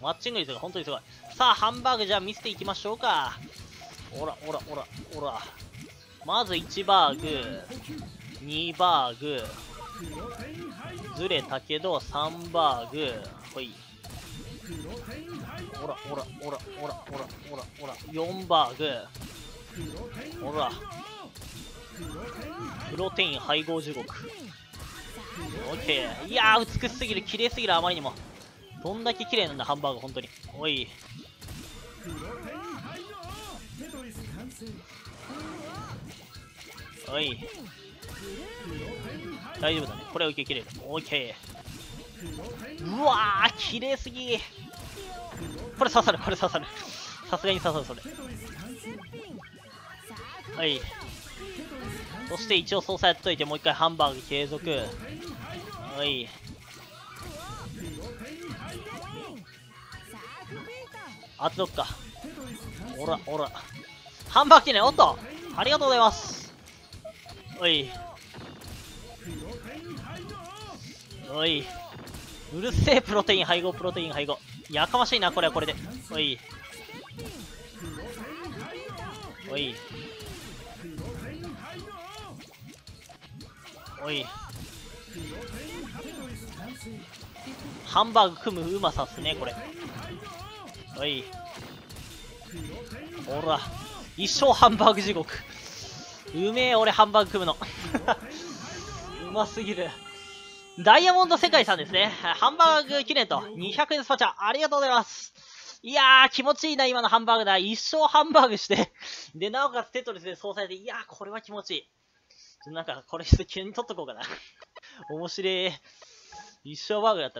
マッチング率が本当にすごい。さあ、ハンバーグじゃあ見せていきましょうか。ほら、ほら、ほら、ほら。まず1バーグ、2バーグ、ずれたけど3バーグ、ほい。ほら、ほら、ほら、ほら、ほら、ほら、ほら、4バーグ。ほら。プロテイン配合地獄。オッケー。いやー、美しすぎる、綺麗すぎる、あまりにも。どんだけ綺麗なんだ、ハンバーグ、本当に。おい。おい。大丈夫だね。これは受け切れる。オッケー。うわー、綺麗すぎこれ刺さる、これ刺さる。さすがに刺さる、それ。はい。そして一応操作やっといて、もう一回ハンバーグ継続。はい。あとか。ほら、ほら。ハンバーグ記念、おっとありがとうございます。おい。おい。うるせえ、プロテイン配合、プロテイン配合。やかましいな、これはこれで。おい。おい。おい。ハンバーグ組むうまさっすね、これ。おい。ほら。一生ハンバーグ地獄。うめえ、俺ハンバーグ組むの。うますぎる。ダイヤモンド世界さんですね。ハンバーグ記念と200円スパチャ、ありがとうございます。いやー、気持ちいいな、今のハンバーグだ。一生ハンバーグして、で、なおかつテトリスで操作で、いやー、これは気持ちいい。ちょなんか、これ、急に取っとこうかな。面白い。一生バーグだった